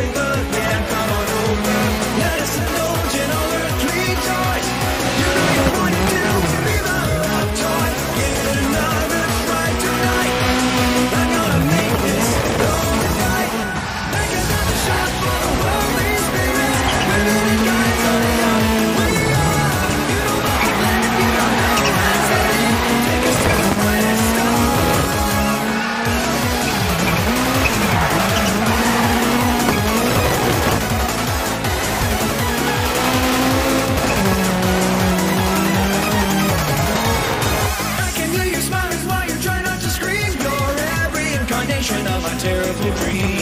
you bend hear